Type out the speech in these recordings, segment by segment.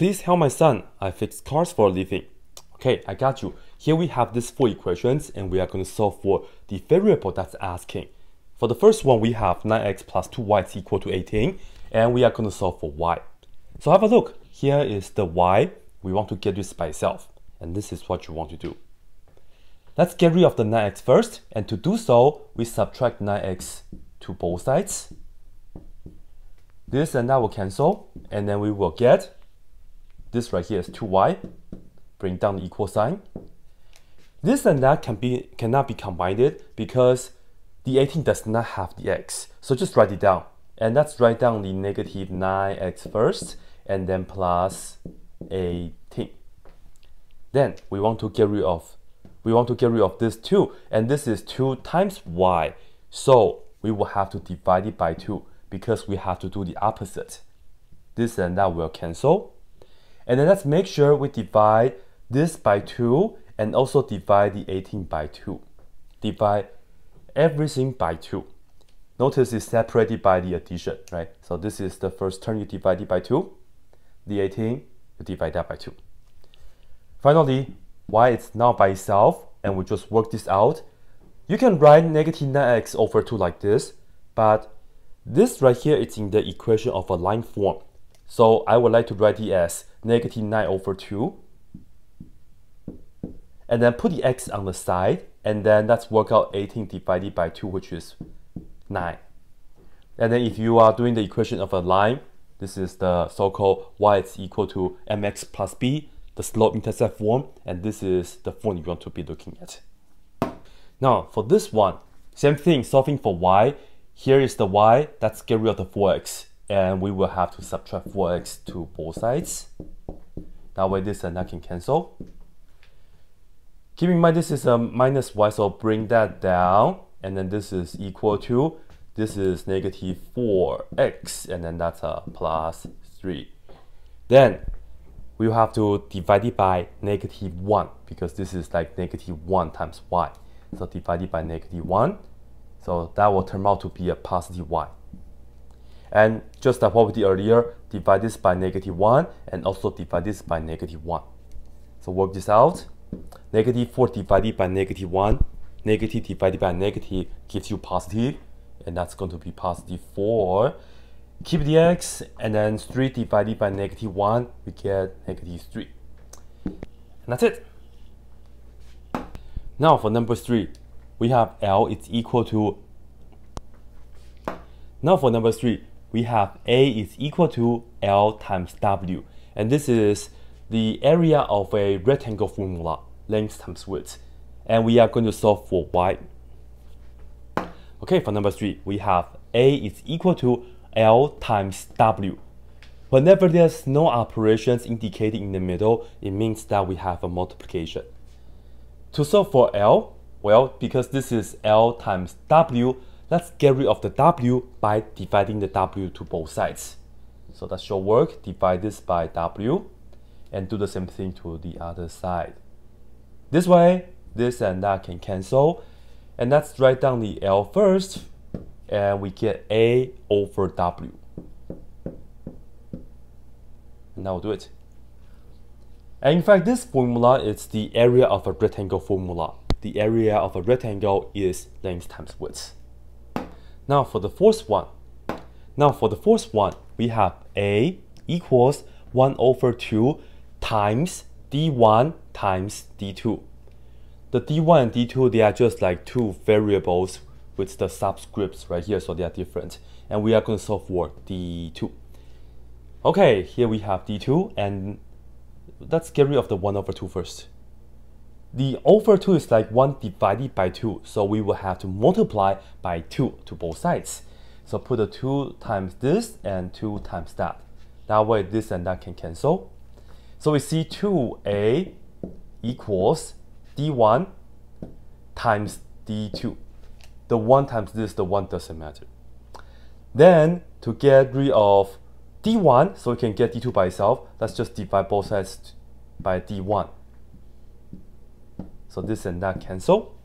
Please help my son. I fix cars for a living. Okay, I got you. Here we have these four equations and we are going to solve for the variable that's asking. For the first one, we have 9x plus 2y is equal to 18 and we are going to solve for y. So have a look. Here is the y. We want to get this by itself and this is what you want to do. Let's get rid of the 9x first and to do so, we subtract 9x to both sides. This and that will cancel and then we will get this right here is 2y. Bring down the equal sign. This and that can be cannot be combined because the 18 does not have the x. So just write it down. And let's write down the negative 9x first and then plus 18. Then we want to get rid of we want to get rid of this 2 and this is 2 times y. So we will have to divide it by 2 because we have to do the opposite. This and that will cancel and then let's make sure we divide this by 2 and also divide the 18 by 2. Divide everything by 2. Notice it's separated by the addition, right? So this is the first term you divide it by 2. The 18, you divide that by 2. Finally, y is now by itself, and we just work this out. You can write negative 9x over 2 like this, but this right here is in the equation of a line form. So I would like to write it as negative 9 over 2. And then put the x on the side, and then let's work out 18 divided by 2, which is 9. And then if you are doing the equation of a line, this is the so-called y is equal to mx plus b, the slope-intercept form, and this is the form you want to be looking at. Now, for this one, same thing, solving for y. Here is the y, let's get rid of the 4x and we will have to subtract 4x to both sides. That way this and that can cancel. Keep in mind this is a minus y, so bring that down, and then this is equal to, this is negative 4x, and then that's a plus 3. Then we have to divide it by negative 1, because this is like negative 1 times y. So divide it by negative 1, so that will turn out to be a positive y. And just like what we did earlier, divide this by negative 1 and also divide this by negative 1. So work this out. Negative 4 divided by negative 1, negative divided by negative gives you positive, and that's going to be positive 4. Keep the x, and then 3 divided by negative 1, we get negative 3. And that's it. Now for number 3, we have L is equal to now for number 3, we have A is equal to L times W. And this is the area of a rectangle formula, length times width. And we are going to solve for Y. Okay, for number three, we have A is equal to L times W. Whenever there's no operations indicated in the middle, it means that we have a multiplication. To solve for L, well, because this is L times W, Let's get rid of the w by dividing the w to both sides. So that's your work. Divide this by w and do the same thing to the other side. This way, this and that can cancel. And let's write down the L first and we get A over W. And now do it. And in fact, this formula is the area of a rectangle formula. The area of a rectangle is length times width. Now for the fourth one. Now for the fourth one, we have A equals 1 over 2 times D1 times D2. The D1 and D2, they are just like two variables with the subscripts right here, so they are different. And we are going to solve for D2. Okay, here we have D2, and let's get rid of the 1 over 2 first. The over 2 is like 1 divided by 2, so we will have to multiply by 2 to both sides. So put the 2 times this and 2 times that. That way this and that can cancel. So we see 2a equals d1 times d2. The 1 times this, the 1 doesn't matter. Then to get rid of d1, so we can get d2 by itself, let's just divide both sides by d1. So this and that cancel.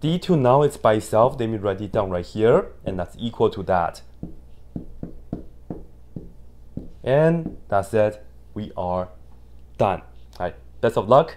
D2 now is by itself. Let me write it down right here. And that's equal to that. And that's it. we are done. All right, best of luck